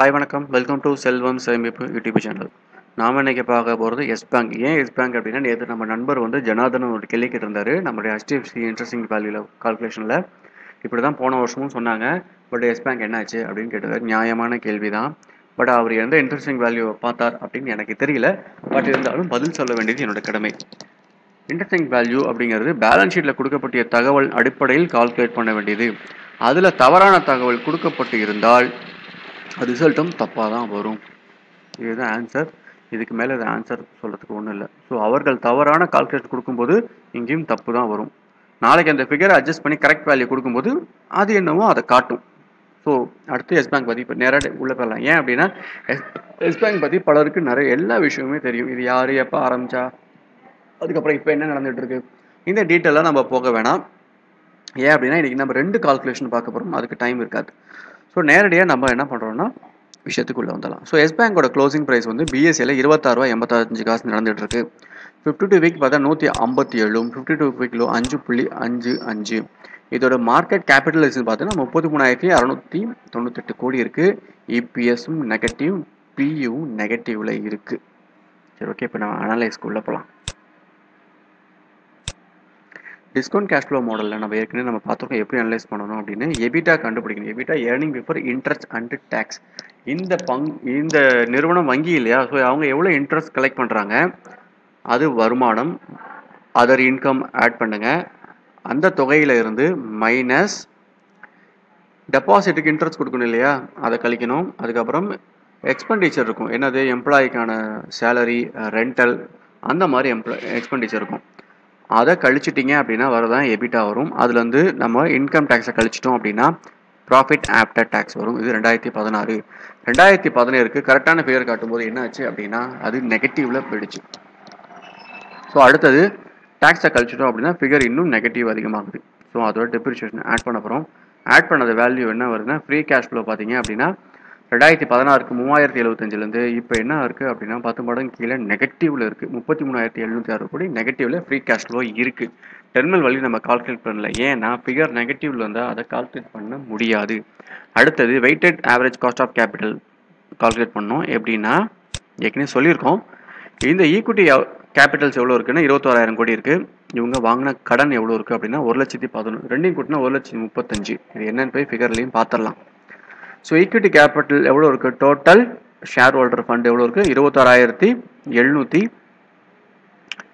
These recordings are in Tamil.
ஹாய் வணக்கம். வெல்கம் டு செல்வம் சேமிப்பு யூடியூப் சேனல் நாம் இன்னைக்கு பார்க்க போகிறது எஸ் பேங்க் ஏன் எஸ் பேங்க் அப்படின்னா நேற்று நம்ம நண்பர் வந்து ஜனார்தன் ஒரு கேள்வி கேட்டிருந்தாரு. நம்மளுடைய ஹெச்டிஎஃப்சி இன்ட்ரெஸ்டிங் வேல்யூல கால்குலேஷனில் இப்படி தான் போன வருஷமும் சொன்னாங்க. பட் எஸ் பேங்க் என்னாச்சு அப்படின்னு கேட்டது. நியாயமான கேள்வி தான் பட் அவர் எந்த இன்ட்ரெஸ்டிங் வேல்யூ பார்த்தார் அப்படின்னு எனக்கு தெரியல. பட் இருந்தாலும் பதில் சொல்ல வேண்டியது என்னோட கடமை. இன்ட்ரெஸ்டிங் வேல்யூ அப்படிங்கிறது பேலன்ஸ் ஷீட்டில் கொடுக்கப்பட்ட தகவல் அடிப்படையில் கால்குலேட் பண்ண வேண்டியது. அதில் தவறான தகவல் கொடுக்கப்பட்டு இருந்தால் ரிசல்ட்டும் தப்பாக தான் வரும். இதுதான் ஆன்சர் இதுக்கு மேலே இது ஆன்சர் சொல்கிறதுக்கு ஒன்றும் இல்லை. ஸோ அவர்கள் தவறான கால்குலேட் கொடுக்கும்போது இங்கேயும் தப்பு தான் வரும். நாளைக்கு அந்த ஃபிகரை அட்ஜஸ்ட் பண்ணி கரெக்ட் வேல்யூ கொடுக்கும்போது அது என்னவோ அதை காட்டும். ஸோ அடுத்து எஸ் பேங்க் பற்றி இப்போ நேராக உள்ளே போயிடலாம். ஏன் அப்படின்னா எஸ் எஸ் பேங்க் பற்றி பலருக்கு நிறைய எல்லா விஷயமுமே தெரியும். இது யார் எப்போ ஆரம்பிச்சா? அதுக்கப்புறம் இப்போ என்ன நடந்துகிட்டு இருக்குது இந்த டீட்டெயிலாக நம்ம போக வேணாம். ஏன் அப்படின்னா இன்றைக்கி நம்ம ரெண்டு கால்குலேஷன் பார்க்க போகிறோம் அதுக்கு டைம் இருக்காது. ஸோ நேரடியாக நம்ம என்ன பண்ணுறோன்னா விஷயத்துக்குள்ளே வந்துடலாம். ஸோ எஸ் பேங்கோட க்ளோசிங் ப்ரைஸ் வந்து பிஎஸ்சியில் இருபத்தாறுவா எண்பத்தஞ்சு காசு நடந்துட்டு இருக்கு. ஃபிஃப்டி டூ வீக் பார்த்தா நூற்றி ஐம்பத்தி ஏழும் ஃபிஃப்டி டூ வீக்கிலோ அஞ்சு புள்ளி அஞ்சு அஞ்சு. இதோட மார்க்கெட் கேபிட்டலைசேஷன் பார்த்தீங்கன்னா முப்பத்தி மூணாயிரத்தி அறநூற்றி தொண்ணூத்தெட்டு கோடி இருக்குது இபிஎஸும் நெகட்டிவ் பியும் நெகட்டிவில் இருக்குது சரி ஓகே இப்போ நம்ம அனலைஸ்க்குள்ளே போகலாம் டிஸ்கவுண்ட் கேஷ் ஃப்ளோ மாடலில் நம்ம ஏற்கனவே நம்ம பார்த்துருக்கோம் எப்படி அனலைஸ் பண்ணணும் அப்படின்னு. எபிட்டா கண்டுபிடிக்கணும். EBITDA earning before interest and tax இந்த பங் இந்த நிறுவனம் வங்கி இல்லையா? ஸோ அவங்க எவ்வளோ இன்ட்ரெஸ்ட் கலெக்ட் பண்ணுறாங்க அது வருமானம் அதர் இன்கம் ஆட் பண்ணுங்க. அந்த தொகையில இருந்து மைனஸ் டெபாசிட்டுக்கு இன்ட்ரெஸ்ட் கொடுக்கணும் இல்லையா? அதை கழிக்கணும். அதுக்கப்புறம் எக்ஸ்பெண்டிச்சர் இருக்கும். என்னது? எம்ப்ளாய்க்கான சேலரி ரெண்டல் அந்த மாதிரி எம்ப்ளாய் எக்ஸ்பெண்டிச்சர் இருக்கும். அதை கழிச்சிட்டிங்க அப்படின்னா வரதான் எபிட்டா வரும். அதுலேருந்து நம்ம இன்கம் டேக்ஸை கழிச்சிட்டோம் அப்படின்னா ப்ராஃபிட் ஆஃப்டர் டேக்ஸ் வரும். இது ரெண்டாயிரத்தி பதினாறு. ரெண்டாயிரத்தி பதினேழுக்கு கரெக்டான ஃபிகர் காட்டும்போது என்ன ஆச்சு அப்படின்னா அது நெகட்டிவில் போயிடுச்சு. ஸோ அடுத்தது டேக்ஸை கழிச்சிட்டோம் அப்படின்னா ஃபிகர் இன்னும் நெகட்டிவ் அதிகமாகுது. ஸோ அதோட டெப்ரிஷியேஷன் ஆட் பண்ண போகிறோம் ஆட் பண்ணது வேல்யூ என்ன வருதுன்னா ஃப்ரீ கேஷ் ஃப்ளோ பார்த்தீங்க அப்படின்னா ரெண்டாயிரத்தி பதினாறுக்கு மூவாயிரத்தி எழுபத்தஞ்சிலேருந்து இப்போ என்ன இருக்குது அப்படின்னா பத்து மடங்கு கீழே நெகட்டிவில் இருக்குது முப்பத்தி மூணாயிரத்தி எழுநூற்றி அறுபது கோடி நெகட்டிவில் ஃப்ரீ கேஷ் ஃப்ளோ இருக்குது டெர்மினல் வழி நம்ம கால்குலேட் பண்ணல. ஏன்னா ஃபிகர் நெகட்டிவில் வந்தால் அதை கால்குலேட் பண்ண முடியாது. அடுத்தது weighted average cost of capital calculate பண்ணோம். எப்படின்னா ஏற்கனவே சொல்லியிருக்கோம். இந்த ஈக்குட்டி கேபிட்டல்ஸ் எவ்வளோ இருக்குன்னா இருபத்தோராயிரம் கோடி இருக்குது இவங்க வாங்கின கடன் எவ்வளோ இருக்குது அப்படின்னா ஒரு லட்சத்தி பதினொன்று ரெண்டையும் கூட்டினா ஒரு லட்சத்தி முப்பத்தஞ்சு. இது என்னன்னு போய் ஃபிகர்லையும் பார்த்துடலாம். ஸோ ஈக்விட்டி கேபிட்டல் எவ்வளோ இருக்குது டோட்டல் ஷேர் ஹோல்டர் ஃபண்ட் எவ்வளோ இருக்குது இருபத்தாறாயிரத்தி எழுநூற்றி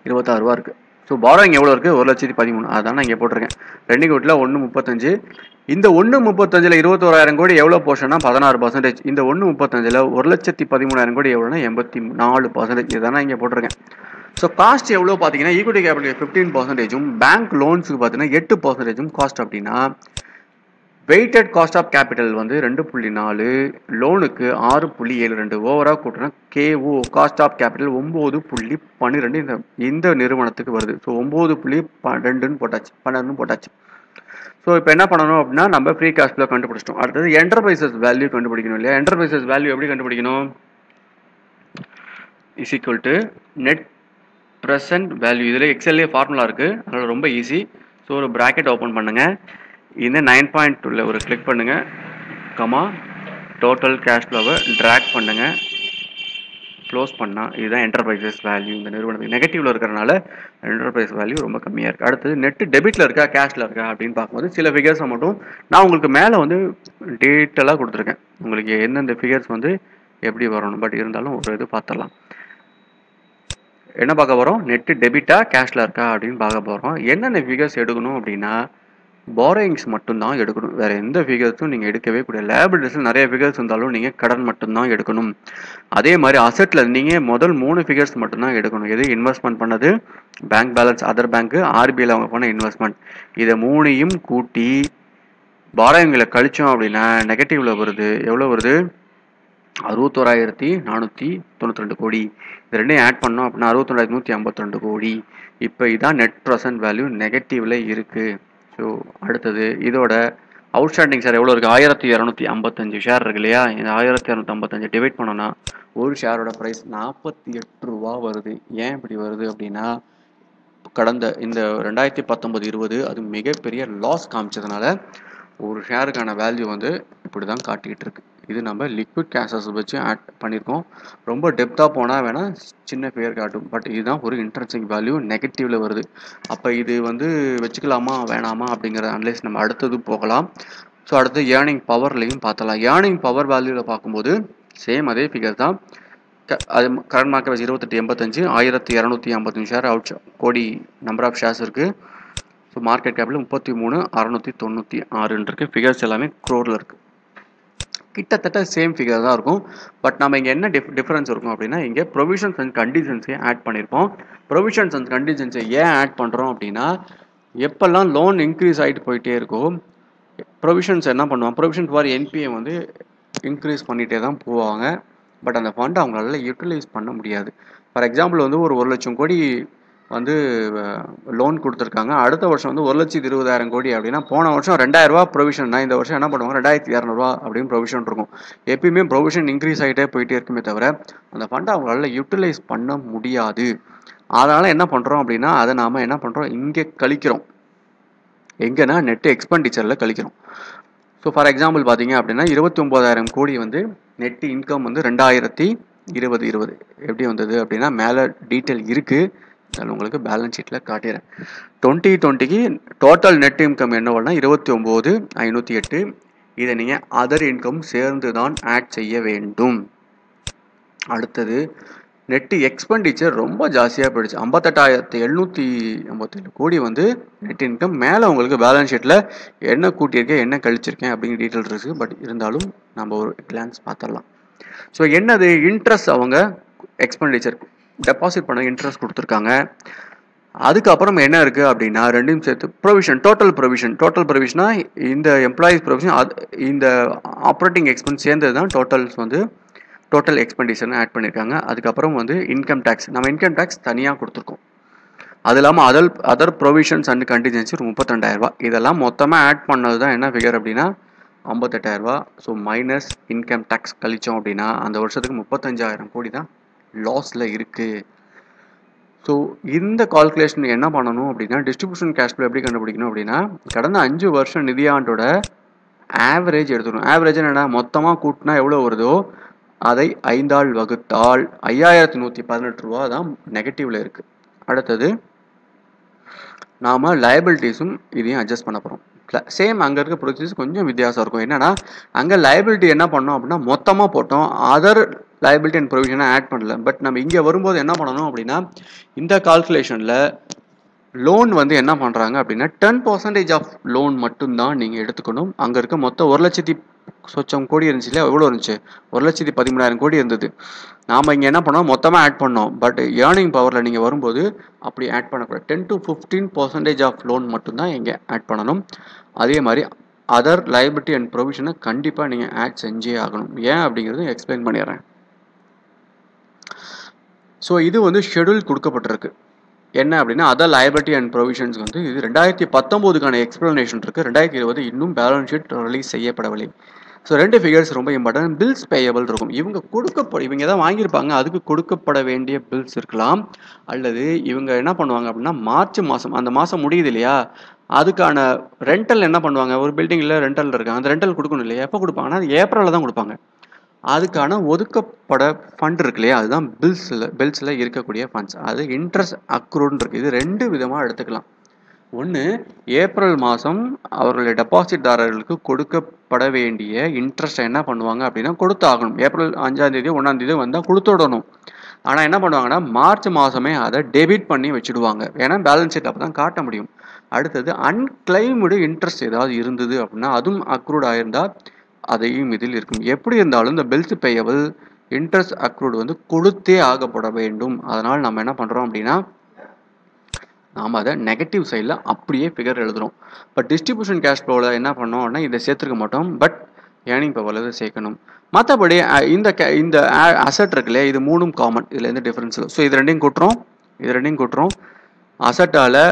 இருபத்தாறு ரூபா இருக்குது ஸோ பாரோயிங் எவ்வளோ இருக்குது ஒரு லட்சத்தி பதிமூணு. அதான் நான் இங்கே போட்டிருக்கேன். ரெண்டு கோட்டில் ஒன்று முப்பத்தஞ்சு. இந்த ஒன்று முப்பத்தஞ்சில் இருபத்தோராயிரம் கோடி எவ்வளோ போர்ஷன்னா பதினாறு பர்சன்டேஜ் இந்த ஒன்று முப்பத்தஞ்சில் ஒரு லட்சத்தி பதிமூணாயிரம் கோடி எவ்வளோனா எண்பத்தி நாலு பர்சன்டேஜ் இதான் நான் இங்கே போட்டிருக்கேன். ஸோ காஸ்ட் எவ்வளோ பார்த்தீங்கன்னா ஈக்விட்டி கேபிட்டல் ஃபிஃப்டீன் பர்சன்டேஜும் பேங்க் லோன்ஸுக்கு பார்த்தீங்கன்னா எட்டு பர்சன்டேஜும் காஸ்ட் அப்படின்னா வெயிட்டட் காஸ்ட் ஆஃப் கேபிட்டல் வந்து ரெண்டு புள்ளி நாலு லோனுக்கு ஆறு புள்ளி ஏழு ரெண்டு. ஓவராக கூட்டினா கேஓ காஸ்ட் ஆஃப் கேபிட்டல் ஒம்பது புள்ளி பன்னிரெண்டு இந்த இந்த நிறுவனத்துக்கு வருது. ஸோ ஒம்பது புள்ளி பன்னெண்டுன்னு போட்டாச்சு பன்னெண்டுன்னு போட்டாச்சு. ஸோ இப்போ என்ன பண்ணணும் அப்படின்னா நம்ம ஃப்ரீ கேஷ் ஃப்ளோ கண்டுபிடிச்சிட்டோம். அடுத்தது என்டர்பிரைசஸ் வேல்யூ கண்டுபிடிக்கணும் இல்லையா? என்டர்பிரைசஸ் வேல்யூ எப்படி கண்டுபிடிக்கணும்? Is equal to net present value இதில் எக்ஸல்லே ஃபார்முலா இருக்குது அதனால் ரொம்ப ஈஸி ஸோ ஒரு ப்ராக்கெட் ஓப்பன் பண்ணுங்கள் இந்த நைன் பாயிண்ட் டூவில் ஒரு கிளிக் பண்ணுங்கள் கமா டோட்டல் கேஷ் ஃப்ளோவை ட்ராக் பண்ணுங்கள் க்ளோஸ் பண்ணால் இதுதான் என்டர்பிரைசஸ் வேல்யூ இந்த நிறுவனத்துக்கு. நெகட்டிவில் இருக்கிறனால என்டர்பிரைஸ் வேல்யூ ரொம்ப கம்மியாக இருக்குது அடுத்தது நெட்டு டெபிட்டில் இருக்கா கேஷில் இருக்கா அப்படின்னு பார்க்கும்போது சில ஃபிகர்ஸை மட்டும் நான் உங்களுக்கு மேலே வந்து டீட்டெயிலாக கொடுத்துருக்கேன். உங்களுக்கு எந்தெந்த ஃபிகர்ஸ் வந்து எப்படி வரணும்? பட் இருந்தாலும் ஒரு இது பார்த்துடலாம். என்ன பார்க்க போகிறோம் நெட்டு டெபிட்டா கேஷில் இருக்கா அப்படின்னு பார்க்க போகிறோம் என்னென்ன ஃபிகர்ஸ் எடுக்கணும் அப்படின்னா பாரோயிங்ஸ் மட்டும்தான் எடுக்கணும். வேறு எந்த ஃபிகர்ஸும் நீங்கள் எடுக்கவே கூடாது லேபிலிட்டிஸில் நிறைய ஃபிகர்ஸ் இருந்தாலும் நீங்கள் கடன் மட்டும்தான் எடுக்கணும். அதே மாதிரி அசட்டில் நீங்கள் முதல் மூணு ஃபிகர்ஸ் மட்டும்தான் எடுக்கணும். எது இன்வெஸ்ட்மெண்ட் பண்ணது? பேங்க் பேலன்ஸ் அதர் பேங்க்கு ஆர்பிஐயில் அவங்க பண்ண இன்வெஸ்ட்மெண்ட் இதை மூணையும் கூட்டி பாரோயிங்களை கழித்தோம் அப்படின்னா நெகட்டிவில் வருது. எவ்வளோ வருது? அறுபத்தோராயிரத்தி நானூற்றி தொண்ணூற்றி ரெண்டு கோடி. இது ரெண்டையும் ஆட் பண்ணோம் அப்படின்னா அறுபத்தொண்டாயிரத்தி நூற்றி ஐம்பத்தி ரெண்டு கோடி. இப்போ இதான் நெட் ப்ரெசன்ட் வேல்யூ நெகட்டிவில் இருக்குது ஸோ அடுத்தது இதோட அவுட்ஸ்டாண்டிங் ஷேர் எவ்வளோ இருக்குது ஆயிரத்தி இரநூத்தி ஐம்பத்தஞ்சு ஷேர் இருக்கு இல்லையா? இந்த ஆயிரத்தி இரநூத்தி ஐம்பத்தஞ்சு டிவைட் பண்ணோன்னா ஒரு ஷேரோட ப்ரைஸ் நாற்பத்தி எட்டு ரூபா வருது. ஏன் இப்படி வருது அப்படின்னா கடந்த இந்த ரெண்டாயிரத்தி பத்தொம்பது இருபது அது மிகப்பெரிய லாஸ் காமிச்சதுனால ஒரு ஷேருக்கான வேல்யூ வந்து இப்படி தான் காட்டிகிட்டு இருக்கு. இது நம்ம லிக்விட் கேஷஸ் வச்சு ஆட் பண்ணியிருக்கோம் ரொம்ப டெப்த்தாக போனால் வேணால் சின்ன ஃபிகர் காட்டும். பட் இதுதான் ஒரு இன்ட்ரெஸ்டிங் வேல்யூ நெகட்டிவில் வருது. அப்போ இது வந்து வச்சுக்கலாமா வேணாமா அப்படிங்கிற அனலைஸ் நம்ம அடுத்தது போகலாம். ஸோ அடுத்து ஏர்னிங் பவர்லையும் பார்த்தலாம் ஏர்னிங் பவர் வேல்யூவில் பார்க்கும்போது சேம் அதே ஃபிகர் தான். க அது கரண்ட் மார்க்கெட் இருபத்தெட்டு எண்பத்தஞ்சு ஆயிரத்தி இரநூத்தி ஐம்பத்தஞ்சு share out crore number of shares இருக்குது ஸோ மார்க்கெட் கேப்பில் முப்பத்தி மூணு அறநூற்றி தொண்ணூற்றி ஆறுன்னு இருக்குது ஃபிகர்ஸ் எல்லாமே க்ரோரில் இருக்குது கிட்டத்தட்ட சேம் ஃபிகர் தான் இருக்கும். பட் நம்ம இங்கே என்ன டிஃப் டிஃப்ரென்ஸ் இருக்கும் அப்படின்னா இங்கே ப்ரொவிஷன்ஸ் அண்ட் கண்டிஷன்ஸையும் ஆட் பண்ணியிருப்போம் ப்ரொவிஷன்ஸ் அண்ட் கண்டிஷன்ஸை ஏன் ஆட் பண்ணுறோம் அப்படின்னா எப்போல்லாம் லோன் இன்க்ரீஸ் ஆகிட்டு போயிட்டே இருக்கும் ப்ரொவிஷன்ஸ் என்ன பண்ணுவாங்க? ப்ரொவிஷன்ஸ் ஃபார் என்பிஏ வந்து இன்க்ரீஸ் பண்ணிகிட்டே தான் போவாங்க. பட் அந்த ஃபண்ட் அவங்களால யூட்டிலைஸ் பண்ண முடியாது. ஃபார் எக்ஸாம்பிள் வந்து ஒரு ஒரு லட்சம் கோடி வந்து லோன் கொடுத்துருக்காங்க. அடுத்த வருஷம் வந்து ஒரு லட்சத்தி இருபதாயிரம் கோடி அப்படின்னா போன வருஷம் ரெண்டாயிரரூவா ப்ரொவிஷன்னா இந்த வருஷம் என்ன பண்ணுவாங்க ரெண்டாயிரத்தி இரநூறுவா அப்படின்னு ப்ரொவிஷன் இருக்கும். எப்பயுமே ப்ரொவிஷன் இன்க்ரீஸ் ஆகிட்டே போயிட்டே இருக்குமே தவிர அந்த ஃபண்டை அவங்களால யூட்டிலைஸ் பண்ண முடியாது. அதனால் என்ன பண்ணுறோம் அப்படின்னா அதை நாம் என்ன பண்ணுறோம் இங்கே கழிக்கிறோம். எங்கன்னா நெட்டு எக்ஸ்பெண்டிச்சரில் கழிக்கிறோம். ஸோ ஃபார் எக்ஸாம்பிள் பார்த்தீங்க அப்படின்னா இருபத்தி ஒம்போதாயிரம் கோடி வந்து நெட் இன்கம் வந்து ரெண்டாயிரத்தி இருபது இருபது. எப்படி வந்தது அப்படின்னா மேலே டீட்டெயில் இருக்குது அதில் உங்களுக்கு பேலன்ஸ் ஷீட்டில் காட்டிடுறேன் டுவெண்ட்டி டுவெண்ட்டிக்கு டோட்டல் நெட் இன்கம் என்னவோன்னா இருபத்தி ஒம்பது ஐநூற்றி எட்டு. இதை நீங்கள் அதர் இன்கம் சேர்ந்து தான் ஆட் செய்ய வேண்டும். அடுத்தது நெட்டு எக்ஸ்பெண்டிச்சர் ரொம்ப ஜாஸ்தியாக போயிடுச்சு. ஐம்பத்தெட்டாயிரத்தி எழுநூற்றி ஐம்பத்தேழு கோடி வந்து நெட் இன்கம் மேலே உங்களுக்கு பேலன்ஸ் ஷீட்டில் என்ன கூட்டியிருக்கேன் என்ன கழிச்சிருக்கேன் அப்படிங்கிற டீட்டெயில் இருக்குது பட் இருந்தாலும் நம்ம ஒரு கிளான்ஸ் பார்த்துடலாம். ஸோ என்னது? இன்ட்ரெஸ்ட் அவங்க எக்ஸ்பெண்டிச்சர் டெபாசிட் பண்ண இன்ட்ரெஸ்ட் கொடுத்துருக்காங்க. அதுக்கப்புறம் என்ன இருக்குது அப்படின்னா ரெண்டையும் சேர்த்து ப்ரொவிஷன் டோட்டல் ப்ரொவிஷன் டோட்டல் ப்ரொவிஷனா இந்த எம்ப்ளாயீஸ் ப்ரொவிஷன் அது இந்த ஆப்ரேட்டிங் எக்ஸ்பென்ஸ் சேர்ந்தது தான் டோட்டல்ஸ் வந்து டோட்டல் எக்ஸ்பெண்டிச்சர்னு ஆட் பண்ணியிருக்காங்க அதுக்கப்புறம் வந்து இன்கம் டேக்ஸ் நம்ம இன்கம் டேக்ஸ் தனியாக கொடுத்துருக்கோம். அது இல்லாமல் other other provisions and contingency ஒரு முப்பத்திரெண்டாயிரரூபா இதெல்லாம் மொத்தமாக ஆட் பண்ணது தான் என்ன ஃபிகர் அப்படின்னா ஐம்பத்தெட்டாயிரரூபா ஸோ மைனஸ் இன்கம் டேக்ஸ் கழித்தோம் அப்படின்னா அந்த வருஷத்துக்கு முப்பத்தஞ்சாயிரம் கோடி தான் லாஸில் இருக்குது ஸோ இந்த கால்குலேஷன் என்ன பண்ணணும் அப்படின்னா டிஸ்ட்ரிபியூஷன் கேஷ் ஃப்ளோ எப்படி கண்டுபிடிக்கணும் அப்படின்னா கடந்த அஞ்சு வருஷம் நிதியாண்டோட ஆவரேஜ் எடுத்துக்கணும். ஆவரேஜ் என்னென்னா மொத்தமாக கூட்டினா எவ்வளோ வருதோ அதை ஐந்தாள் வகுத்தால் ஐயாயிரத்தி நூற்றி பதினெட்டு ரூபா தான் நெகட்டிவில் இருக்குது அடுத்தது நாம் லயபிலிட்டிஸும் இதையும் அட்ஜஸ்ட் பண்ண போகிறோம் சேம் அங்கே இருக்க ப்ரொசீஸ் கொஞ்சம் வித்தியாசம் இருக்கும். என்னென்னா அங்கே லயபிலிட்டி என்ன பண்ணோம் அப்படின்னா மொத்தமாக போட்டோம். அதர் லயபிலிட்டி அண்ட் ப்ரொவிஷனை ஆட் பண்ணல. பட் நம்ம இங்கே வரும்போது என்ன பண்ணணும் அப்படின்னா இந்த கால்குலேஷனில் லோன் வந்து என்ன பண்ணுறாங்க அப்படின்னா டென் பர்சன்டேஜ் ஆஃப் லோன் மட்டும்தான் நீங்கள் எடுத்துக்கணும். அங்கே இருக்க மொத்தம் ஒரு லட்சத்தி சொச்சம் கோடி இருந்துச்சு இல்லையா? எவ்வளோ இருந்துச்சு? ஒரு லட்சத்தி பதிமூணாயிரம் கோடி இருந்தது. நாம் இங்கே என்ன பண்ணோம்? மொத்தமாக ஆட் பண்ணோம். பட் ஏர்னிங் பவரில் நீங்கள் வரும்போது அப்படி ஆட் பண்ணக்கூடாது. Ten to fifteen percentage of loan மட்டும்தான் இங்கே ஆட் பண்ணணும். அதே மாதிரி அதர் லைபிலிட்டி அண்ட் ப்ரொவிஷனை கண்டிப்பாக நீங்கள் ஆட் செஞ்சே ஆகணும். ஏன் அப்படிங்கிறது எக்ஸ்பிளைன் பண்ணிடுறேன். ஸோ இது வந்து ஷெடியூல் கொடுக்கப்பட்டிருக்கு. என்ன அப்படின்னா அதர் லயபிலிட்டி அண்ட் ப்ரொவிஷன்ஸ் வந்து இது ரெண்டாயிரத்தி பத்தொம்போதுக்கான எக்ஸ்ப்ளனேஷன் இருக்குது ரெண்டாயிரத்தி இருபது இன்னும் பேலன்ஸ் ஷீட் ரிலீஸ் செய்யப்படவில்லை. ஸோ ரெண்டு ஃபிகர்ஸ் ரொம்ப இம்பார்ட்டன்ட் பில்ஸ் பேயபிள் இருக்கும். இவங்க கொடுக்கப்பட இவங்க தான் வாங்கியிருப்பாங்க. அதுக்கு கொடுக்கப்பட வேண்டிய பில்ஸ் இருக்கலாம். அல்லது இவங்க என்ன பண்ணுவாங்க அப்படின்னா மார்ச் மாதம் அந்த மாதம் முடியுது இல்லையா? அதுக்கான ரெண்டல் என்ன பண்ணுவாங்க? ஒரு பில்டிங்கில் ரெண்டல் இருக்காங்க. அந்த ரெண்டல் கொடுக்கணும் இல்லையா? எப்போ கொடுப்பாங்கன்னா அது ஏப்ரலில் தான் கொடுப்பாங்க. அதுக்கான ஒதுக்கப்பட ஃபண்ட் இருக்கு இல்லையா? அதுதான் பில்ஸில் பில்ஸில் இருக்கக்கூடிய ஃபண்ட்ஸ் அது இன்ட்ரெஸ்ட் அக்ரூன் இருக்குது இது ரெண்டு விதமாக எடுத்துக்கலாம். ஒன்று ஏப்ரல் மாதம் அவர்களுடைய டெபாசிட்தாரர்களுக்கு கொடுக்கப்பட வேண்டிய இன்ட்ரெஸ்ட்டை என்ன பண்ணுவாங்க அப்படின்னா கொடுத்து ஆகணும் ஏப்ரல் அஞ்சாந்தேதி ஒன்றாந்தேதி வந்தால் கொடுத்துடணும். ஆனால் என்ன பண்ணுவாங்கன்னா மார்ச் மாதமே அதை டெபிட் பண்ணி வச்சுடுவாங்க. ஏன்னா பேலன்ஸ் ஷீட் அப்போ தான் காட்ட முடியும். அடுத்தது அன்கிளைம்டு இன்ட்ரெஸ்ட் ஏதாவது இருந்தது அப்படின்னா அதுவும் அக்ரூட் ஆயிருந்தால் அதையும் இதில் இருக்கும். எப்படி இருந்தாலும் இந்த பில்ஸ் பேயபிள் இன்ட்ரெஸ்ட் அக்ரூட் வந்து கொடுத்தே ஆகப்பட வேண்டும். அதனால் நம்ம என்ன பண்ணுறோம் அப்படின்னா நாம் அதை நெகட்டிவ் சைடில் அப்படியே ஃபிகர் எழுதுகிறோம் பட் டிஸ்ட்ரிபியூஷன் கேஷ் ஃப்ளோவில் என்ன பண்ணோம்னா இதை சேர்த்துருக்க மாட்டோம். பட் ஏர்னிங் பவரில் இதை சேர்க்கணும். மற்றபடி இந்த கே இந்த அசட் இருக்குல்ல இது மூணும் காமன் இதில் எந்த டிஃப்ரென்ஸ் இல்லை. ஸோ இது ரெண்டையும் கூட்டுறோம். இது ரெண்டையும் கூட்டுறோம். அசட்டால்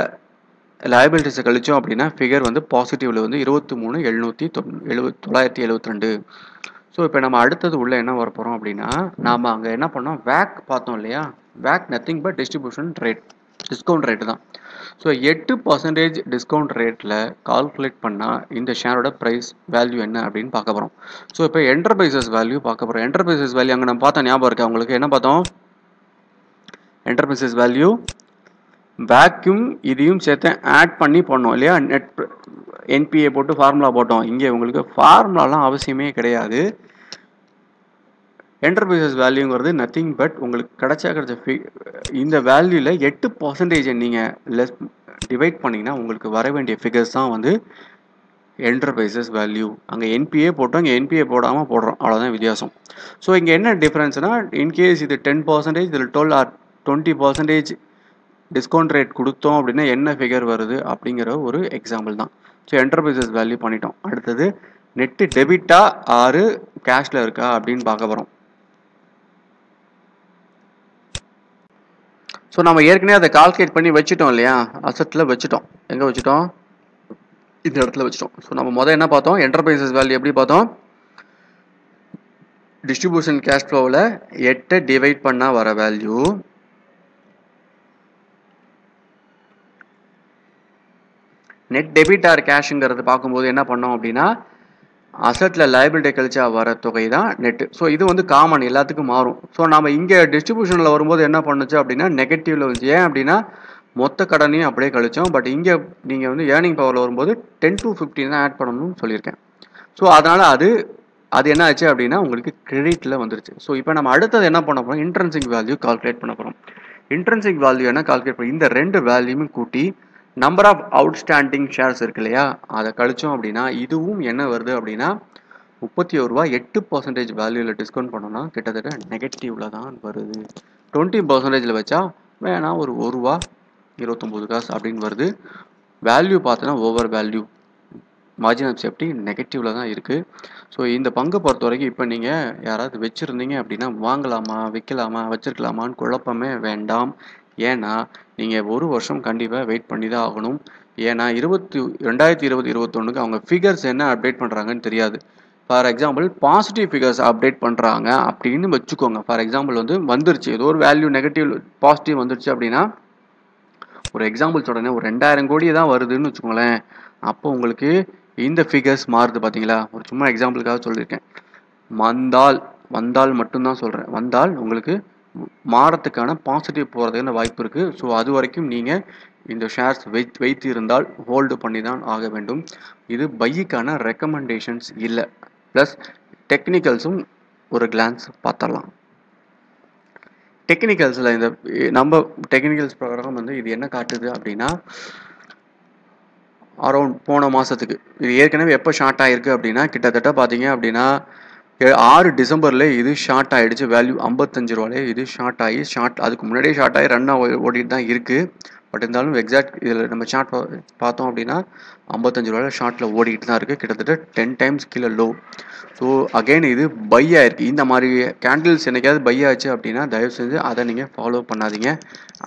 லயபிலிட்டிஸை கழிச்சோம் அப்படின்னா ஃபிகர் வந்து பாசிட்டிவில் வந்து இருபத்தி மூணு எழுநூற்றி தொண் எழுபத் தொள்ளாயிரத்தி எழுபத்தி ரெண்டு ஸோ இப்போ நம்ம அடுத்தது உள்ள என்ன வர போகிறோம் அப்படின்னா நாம் அங்கே என்ன பண்ணோம்? வேக் பார்த்தோம் இல்லையா? Wake nothing but distribution rate discount rate தான். ஸோ எட்டு பர்சன்டேஜ் டிஸ்கவுண்ட் ரேட்டில் கால்குலேட் பண்ணால் இந்த ஷேரோட ப்ரைஸ் வேல்யூ என்ன அப்படின்னு பார்க்க போகிறோம் ஸோ இப்போ என்டர்பிரைசஸ் வேல்யூ பார்க்க போகிறோம் என்டர்பிரைசஸ் வேல்யூ அங்கே நம்ம பார்த்தா ஞாபகம் இருக்குது உங்களுக்கு என்ன பார்த்தோம்? என்டர்பிரைசஸ் வேல்யூ வேக்யூம் இதையும் சேர்த்து ஆட் பண்ணி பண்ணோம் இல்லையா? நெட் என்பிஏ போட்டு ஃபார்முலா போட்டோம். இங்கே உங்களுக்கு ஃபார்முலாலாம் அவசியமே கிடையாது. என்டர்பிரைசஸ் வேல்யூங்கிறது நத்திங் பட் உங்களுக்கு கிடைச்சா கிடைச்ச ஃபி இந்த வேல்யூவில் எட்டு பர்சன்டேஜை நீங்கள் லெஸ் டிவைட் பண்ணிங்கன்னா உங்களுக்கு வர வேண்டிய ஃபிகர்ஸ் தான் வந்து என்டர்பிரைசஸ் வேல்யூ அங்கே என்பிஏ போட்டோம் இங்கே என்பிஏ போடாமல் போடுறோம். அவ்வளோதான் வித்தியாசம். ஸோ இங்கே என்ன டிஃப்ரென்ஸ்னால் இன்கேஸ் இது டென் பர்சன்டேஜ் இதில் twelve or twenty percentage discount rate கொடுத்தோம் அப்படின்னா என்ன ஃபிகர் வருது அப்படிங்கிற ஒரு எக்ஸாம்பிள் தான். ஸோ என்டர்பிரைசஸ் வேல்யூ பண்ணிட்டோம். அடுத்தது நெட்டு டெபிட்டா ஆறு கேஷில் இருக்கா அப்படின்னு பார்க்க போகிறோம் ஸோ நம்ம ஏற்கனவே அதை கால்குலேட் பண்ணி வச்சுட்டோம் இல்லையா? அசட்டில் வச்சுட்டோம். எங்கே வச்சுட்டோம்? இந்த இடத்துல வச்சுட்டோம். ஸோ நம்ம முதல் என்ன பார்த்தோம்? என்டர்பிரைசஸ் வேல்யூ எப்படி பார்த்தோம்? டிஸ்ட்ரிபியூஷன் கேஷ் ஃப்ளோவில் எட்டை டிவைட் பண்ணால் வர வேல்யூ நெட் டெபிட் ஆர் கேஷுங்கிறது பார்க்கும்போது என்ன பண்ணோம் அப்படின்னா அசட்டில் லைபிலிட்டி கழிச்சா வர தொகை தான் நெட்டு ஸோ இது வந்து காமன் எல்லாத்துக்கும் மாறும். ஸோ நம்ம இங்கே டிஸ்ட்ரிபியூஷனில் வரும்போது என்ன பண்ணுச்சு அப்படின்னா நெகட்டிவில் வந்து ஏன் அப்படின்னா மொத்த கடனையும் அப்படியே கழிச்சோம். பட் இங்கே நீங்கள் வந்து ஏர்னிங் பவரில் வரும்போது டென் டு ஃபிஃப்டின் தான் ஆட் பண்ணணும்னு சொல்லியிருக்கேன். ஸோ அதனால் அது அது என்ன ஆச்சு அப்படின்னா உங்களுக்கு கிரெடிட்டில் வந்துருச்சு. ஸோ இப்போ நம்ம அடுத்தது என்ன பண்ண போகிறோம் இன்ட்ரன்சிக் வேல்யூ கால்குலேட் பண்ண போகிறோம் இன்ட்ரன்சிக் வேல்யூ என்ன கால்குலேட் பண்ண இந்த ரெண்டு வேல்யூமே கூட்டி நம்பர் ஆஃப் அவுட்ஸ்டாண்டிங் ஷேர்ஸ் இருக்கு இல்லையா? அதை கழிச்சோம் அப்படின்னா இதுவும் என்ன வருது அப்படின்னா முப்பத்தி ஒரு ரூபா எட்டு பர்சன்டேஜ் வேல்யூவில் டிஸ்கவுண்ட் பண்ணோம்னா கிட்டத்தட்ட நெகட்டிவில் தான் வருது. டுவெண்ட்டி பர்சன்டேஜில் வச்சா வேணால் ஒரு ஒரு ரூபா இருபத்தொம்போது காசு அப்படின்னு வருது. வேல்யூ பார்த்தோன்னா over value margin of safety நெகட்டிவில் தான் இருக்குது ஸோ இந்த பங்கை பொறுத்த வரைக்கும் இப்போ நீங்கள் யாராவது வச்சுருந்தீங்க அப்படின்னா வாங்கலாமா விற்கலாமா வச்சிருக்கலாமான்னு குழப்பமே வேண்டாம். ஏன்னா நீங்கள் ஒரு வருஷம் கண்டிப்பாக வெயிட் பண்ணி தான் ஆகணும். ஏன்னா இருபத்தி ரெண்டாயிரத்தி இருபது இருபத்தொன்னுக்கு அவங்க ஃபிகர்ஸ் என்ன அப்டேட் பண்ணுறாங்கன்னு தெரியாது. For example positive figures update பண்ணுறாங்க அப்படின்னு வச்சுக்கோங்க. ஃபார் எக்ஸாம்பிள் வந்து வந்துருச்சு. ஏதோ ஒரு வேல்யூ நெகட்டிவ் பாசிட்டிவ் வந்துருச்சு அப்படின்னா ஒரு எக்ஸாம்பிள் சொல்கிறேன் ஒரு ரெண்டாயிரம் கோடி தான் வருதுன்னு வச்சுக்கோங்களேன். அப்போ உங்களுக்கு இந்த ஃபிகர்ஸ் மாறுது பார்த்தீங்களா ஒரு சும்மா எக்ஸாம்பிளுக்காக சொல்லியிருக்கேன். வந்தால் வந்தால் மட்டும்தான் சொல்கிறேன் வந்தால் உங்களுக்கு மாறத்துக்கான பாசிட்டிவ் போகிறதுக்கான வாய்ப்பு இருக்குது ஸோ அது வரைக்கும் நீங்கள் இந்த ஷேர்ஸ் வைத் வைத்து இருந்தால் ஹோல்டு பண்ணி தான் ஆக வேண்டும். இது பைக்கான ரெக்கமெண்டேஷன்ஸ் இல்லை. ப்ளஸ் டெக்னிக்கல்ஸும் ஒரு கிளான்ஸ் பார்த்துடலாம். டெக்னிக்கல்ஸில் இந்த நம்ம டெக்னிக்கல்ஸ் பிரகாரம் வந்து இது என்ன காட்டுது அப்படின்னா அரௌண்ட் போன மாதத்துக்கு இது ஏற்கனவே எப்போ ஷார்ட் ஆகிருக்கு அப்படின்னா கிட்டத்தட்ட பார்த்தீங்க அப்படின்னா ஆறு டிசம்பரில் இது ஷார்ட் ஆகிடுச்சு வேல்யூ ஐம்பத்தஞ்சு ரூபாலே இது ஷார்ட் ஆகி ஷார்ட் அதுக்கு முன்னாடியே ஷார்ட் ஆகி ரன்னாக ஓடிட்டு தான் இருக்குது பட் இருந்தாலும் எக்ஸாக்ட் இதில் நம்ம ஷார்ட் பார்த்தோம் அப்படின்னா ஐம்பத்தஞ்சு ரூபாயில் ஷார்ட்டில் ஓடிக்கிட்டு தான் இருக்குது கிட்டத்தட்ட டென் டைம்ஸ் கீழே லோ ஸோ அகைன் இது பை ஆயிருக்கு. இந்த மாதிரி கேண்டில்ஸ் என்னைக்காவது பை ஆச்சு அப்படின்னா தயவு செஞ்சு அதை நீங்கள் ஃபாலோ பண்ணாதீங்க.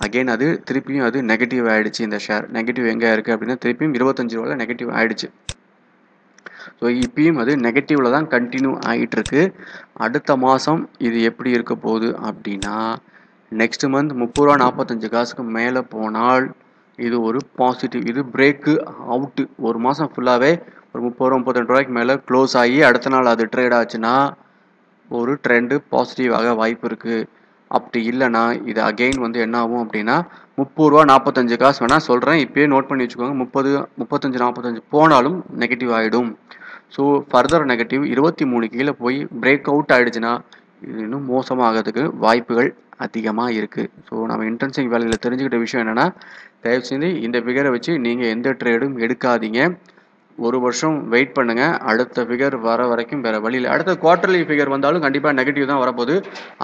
அகைன் அது திருப்பியும் அது நெகட்டிவ் ஆகிடுச்சு இந்த ஷேர் நெகட்டிவ் எங்கே இருக்குது அப்படின்னா திருப்பியும் இருபத்தஞ்சு ரூபாயில் நெகட்டிவ் ஆகிடுச்சு ஸோ இப்பயும் அது நெகட்டிவில் தான் கண்டினியூ ஆகிட்டு இருக்கு அடுத்த மாதம் இது எப்படி இருக்க போகுது அப்படின்னா நெக்ஸ்ட் மந்த் முப்பது ரூபா நாற்பத்தஞ்சு காசுக்கு மேலே போனால் இது ஒரு பாசிட்டிவ் இது பிரேக்கு அவுட்டு ஒரு மாதம் ஃபுல்லாகவே ஒரு முப்பது ரூபா முப்பத்தெண்டு ரூபாய்க்கு மேலே க்ளோஸ் ஆகி அடுத்த நாள் அது ட்ரேட் ஆச்சுன்னா ஒரு ட்ரெண்டு பாசிட்டிவாக வாய்ப்பு இருக்குது அப்படி இல்லைன்னா இது அகெயின் வந்து என்ன ஆகும் அப்படின்னா முப்பது ரூபா நாற்பத்தஞ்சு காசு வேணால் சொல்கிறேன் இப்போயே நோட் பண்ணி வச்சுக்கோங்க. முப்பது முப்பத்தஞ்சு நாற்பத்தஞ்சு போனாலும் நெகட்டிவ் ஆகிடும் ஸோ ஃபர்தர் நெகட்டிவ் இருபத்தி மூணு கீழே போய் பிரேக் அவுட் ஆகிடுச்சுன்னா இது இன்னும் மோசமாகிறதுக்கு வாய்ப்புகள் அதிகமாக இருக்குது ஸோ நம்ம இன்டர்ன்சிங் வேலையில் தெரிஞ்சுக்கிட்ட விஷயம் என்னென்னா தயவுசெய்து இந்த ஃபிகரை வச்சு நீங்கள் எந்த ட்ரேடும் எடுக்காதீங்க. ஒரு வருஷம் வெயிட் பண்ணுங்கள் அடுத்த ஃபிகர் வர வரைக்கும் வேறு வழியில் அடுத்த குவார்ட்டர்லி ஃபிகர் வந்தாலும் கண்டிப்பாக நெகட்டிவ் தான் வரப்போகுது.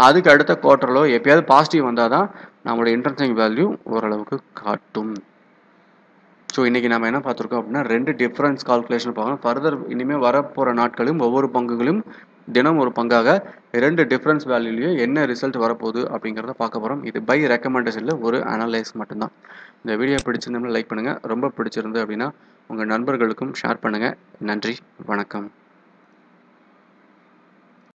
அதுக்கு அடுத்த குவார்ட்டரிலோ எப்பயாவது பாசிட்டிவ் வந்தால் தான் நம்மளோட இன்ட்ரெஸ்டிங் வேல்யூ ஓரளவுக்கு காட்டும். ஸோ இன்றைக்கி நம்ம என்ன பார்த்துருக்கோம் அப்படின்னா ரெண்டு டிஃப்ரென்ஸ் கால்குலேஷன் பார்க்கணும். ஃபர்தர் இனிமேல் வரப்போகிற நாட்களும் ஒவ்வொரு பங்குகளும் தினம் ஒரு பங்காக ரெண்டு டிஃப்ரென்ஸ் வேல்யூலையும் என்ன ரிசல்ட் வரப்போகுது அப்படிங்கிறத பார்க்க போகிறோம் இது பை ரெக்கமெண்டேஷனில் ஒரு அனலைஸ் மட்டும்தான். இந்த வீடியோ பிடிச்சிருந்தோம்னா லைக் பண்ணுங்கள் ரொம்ப பிடிச்சிருந்து அப்படின்னா உங்கள் நண்பர்களுக்கும் ஷேர் பண்ணுங்கள் நன்றி. வணக்கம்.